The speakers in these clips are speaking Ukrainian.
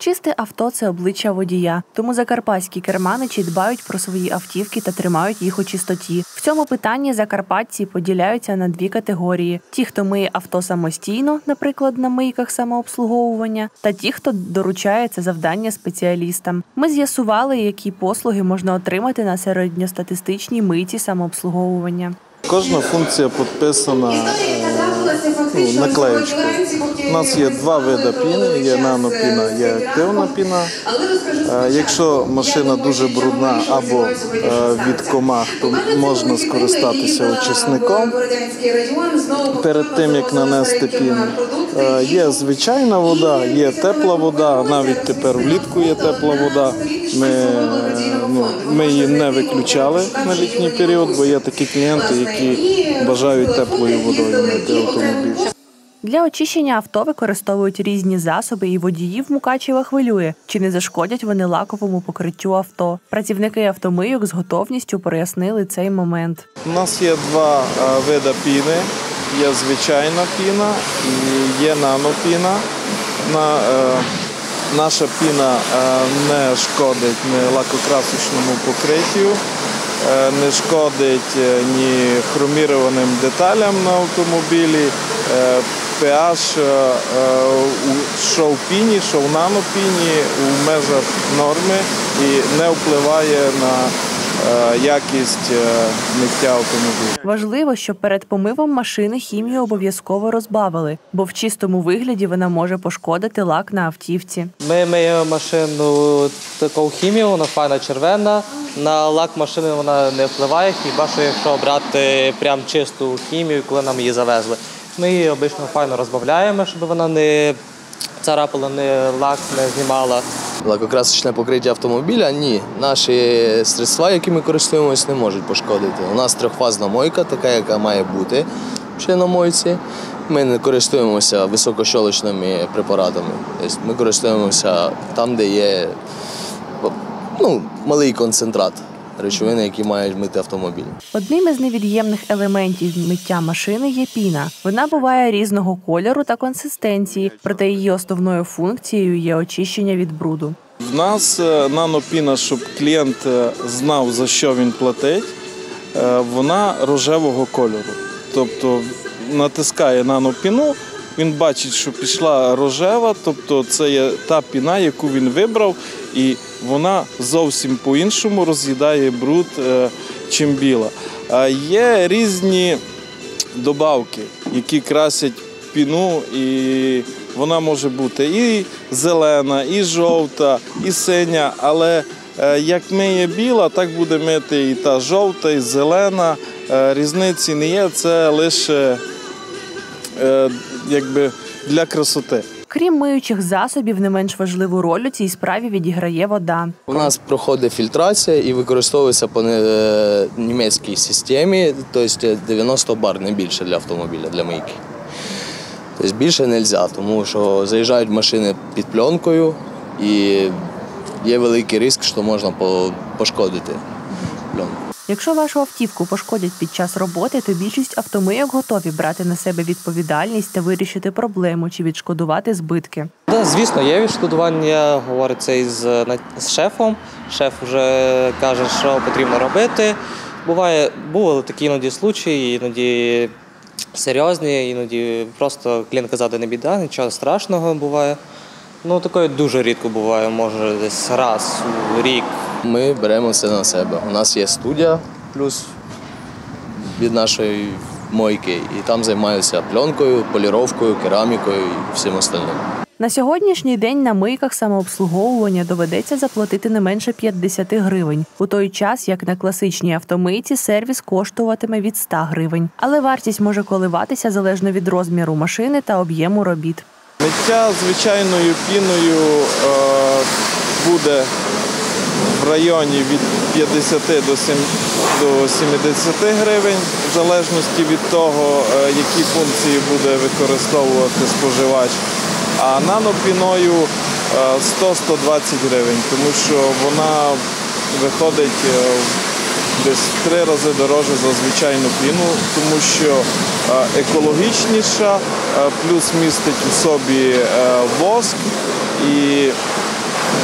Чисте авто це обличчя водія. Тому закарпатські керманичі дбають про свої автівки та тримають їх у чистоті. В цьому питанні закарпатці поділяються на дві категорії: ті, хто миє авто самостійно, наприклад, на мийках самообслуговування, та ті, хто доручає це завдання спеціалістам. Ми з'ясували, які послуги можна отримати на середньостатистичній мийці самообслуговування. Кожна функція підписана ну, наклеючкою. У нас є два види піни: є нанопіна, є активна піна. Е, Якщо машина дуже брудна або е, від комах, то можна скористатися очисником. Перед тим як нанести піну, Е, є звичайна вода, є тепла вода. Навіть тепер влітку є тепла вода. Ми, е, ну, ми її не виключали на літній період, бо є такі клієнти, які бажають теплою водою мити автомобіль. Для очищення авто використовують різні засоби, і водіїв Мукачева хвилює, чи не зашкодять вони лаковому покриттю авто. Працівники автомийок з готовністю прояснили цей момент. У нас є два е, види піни. Є звичайна піна і є нанопіна. На, е, наша піна е, не шкодить ні лакокрасочному покриттю, е, не шкодить е, ні хромірованим деталям на автомобілі. PH що в піні, що в нанопіні у межах норми і не впливає на якість е, миття автомобіля. Важливо, щоб перед помивом машини хімію обов'язково розбавили, бо в чистому вигляді вона може пошкодити лак на автівці. Ми миємо машину таку хімію, вона файна червона. На лак машини вона не впливає, хіба що якщо брати прям чисту хімію, коли нам її завезли. Ми її обично файно розбавляємо, щоб вона не царапала, не лак не знімала. Лакокрасочне покриття автомобіля ні. Наші средства, які ми користуємося, не можуть пошкодити. У нас трьохфазна мойка, така, яка має бути ще на мойці. Ми не користуємося високощолочними препаратами. Тобто ми користуємося там, де є ну, малий концентрат речовини, які мають мити автомобіль. Одним із невід'ємних елементів миття машини є піна. Вона буває різного кольору та консистенції, проте її основною функцією є очищення від бруду. В нас е, нанопіна, щоб клієнт е, знав, за що він платить, е, вона рожевого кольору. Тобто натискає нанопіну, він бачить, що пішла рожева, тобто це є та піна, яку він вибрав, і вона зовсім по-іншому роз'їдає бруд, е, чим біла. Є різні добавки, які красять піну, і вона може бути і зелена, і жовта, і синя. Але е, як миє біла, так буде мити і та жовта, і зелена. Е, Різниці не є, це лише якби для красоти. Крім миючих засобів, не менш важливу роль у цій справі відіграє вода. У нас проходить фільтрація і використовується по е, німецькій системі, тобто 90 бар, не більше для автомобіля, для мийки. Тобто більше не можна, тому що заїжджають машини під пленкою і є великий ризик, що можна пошкодити пленку. Якщо вашу автівку пошкодять під час роботи, то більшість автомийок готові брати на себе відповідальність та вирішити проблему чи відшкодувати збитки. Да, звісно, є відшкодування, говориться із з шефом. Шеф вже каже, що потрібно робити. Буває, бували такі іноді случаї, іноді серйозні, іноді просто клієнт казав, «Да не біда, нічого страшного буває. Ну, таке дуже рідко буває, може десь раз у рік. Ми беремо це на себе. У нас є студія плюс від нашої мойки, і там займаються пленкою, поліровкою, керамікою і всім остальним. На сьогоднішній день на мийках самообслуговування доведеться заплатити не менше 50 гривень, у той час як на класичній автомийці сервіс коштуватиме від 100 гривень. Але вартість може коливатися залежно від розміру машини та об'єму робіт. Миття звичайною піною е, буде в районі від 50 до 70 гривень, в залежності від того, е, які функції буде використовувати споживач. А нанопіною е, 100-120 гривень, тому що вона виходить е, десь в три рази дороже за звичайну піну, тому що е, екологічніша, е, плюс містить у собі е, воск і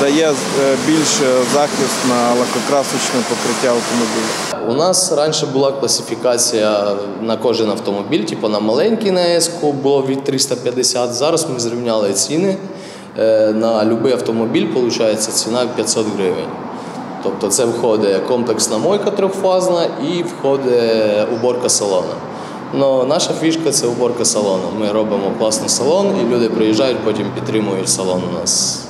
дає е, більше захист на лакокрасочне покриття автомобіля. У нас раніше була класифікація на кожен автомобіль, типу на маленький на ЕСКу було від 350. Зараз ми зрівняли ціни. Е, На будь-який автомобіль виходить ціна 500 гривень. Тобто це входить комплексна мойка трьохфазна і входить уборка салону. Но наша фішка це уборка салону. Ми робимо класний салон, і люди приїжджають, потім підтримують салон у нас.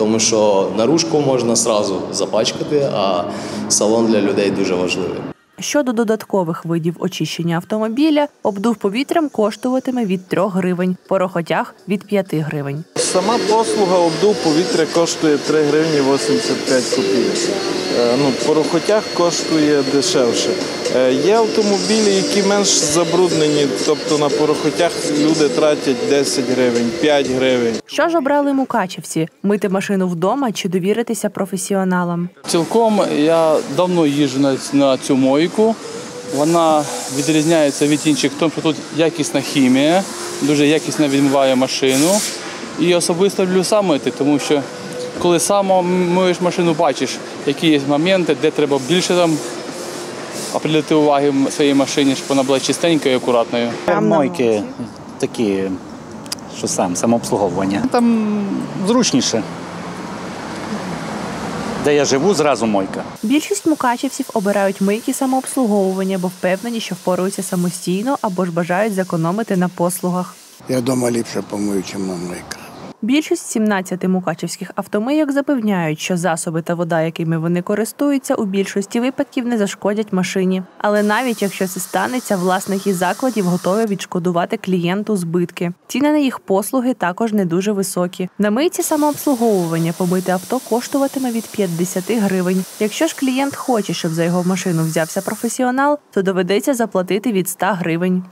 Тому що наружку можна сразу запачкати, а салон для людей дуже важливий. Щодо додаткових видів очищення автомобіля, обдув повітрям коштуватиме від 3 гривень, порохотяг від 5 гривень. Сама послуга обдув повітря коштує 3 гривні 85 копійок. Е, Ну, порохотяг коштує дешевше. Е, Є автомобілі, які менш забруднені, тобто на порохотяг люди тратять 10 гривень, 5 гривень. Що ж обрали мукачівці? Мити машину вдома чи довіритися професіоналам? Цілком я давно їжджу на, на цю мойку. Вона відрізняється від інших, тому що тут якісна хімія, дуже якісно відмиває машину. І особисто люблю сам мити, тому що коли сам миєш машину, бачиш, які є моменти, де треба більше там приділити уваги своїй машині, щоб вона була чистенькою і акуратною. Мойки такі, що сам, самообслуговування. Там зручніше. Де я живу, зразу мойка. Більшість мукачівців обирають мийки самообслуговування, бо впевнені, що впоруються самостійно або ж бажають зекономити на послугах. Я вдома ліпше помию, чим мамика. Більшість 17 мукачівських автомийок запевняють, що засоби та вода, якими вони користуються, у більшості випадків не зашкодять машині. Але навіть якщо це станеться, власники закладів готові відшкодувати клієнту збитки. Ціни на їх послуги також не дуже високі. На мийці самообслуговування помити авто коштуватиме від 50 гривень. Якщо ж клієнт хоче, щоб за його машину взявся професіонал, то доведеться заплатити від 100 гривень.